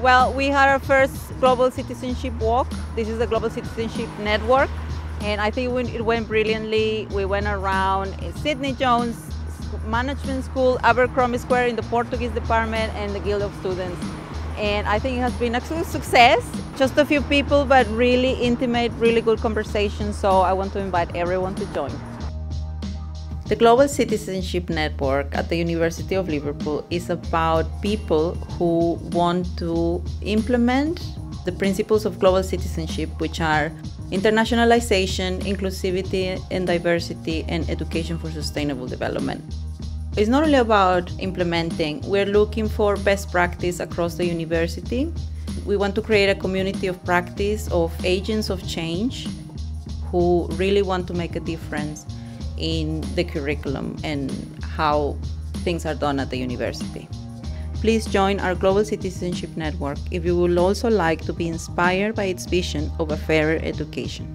Well, we had our first Global Citizenship Walk. This is the Global Citizenship Network, and I think it went brilliantly. We went around Sydney Jones Management School, Abercromby Square in the Portuguese department, and the Guild of Students. And I think it has been a success. Just a few people, but really intimate, really good conversation. So I want to invite everyone to join. The Global Citizenship Network at the University of Liverpool is about people who want to implement the principles of global citizenship, which are internationalization, inclusivity and diversity, and education for sustainable development. It's not only about implementing, we're looking for best practice across the university. We want to create a community of practice of agents of change who really want to make a difference in the curriculum and how things are done at the university. Please join our Global Citizenship Network if you would also like to be inspired by its vision of a fairer education.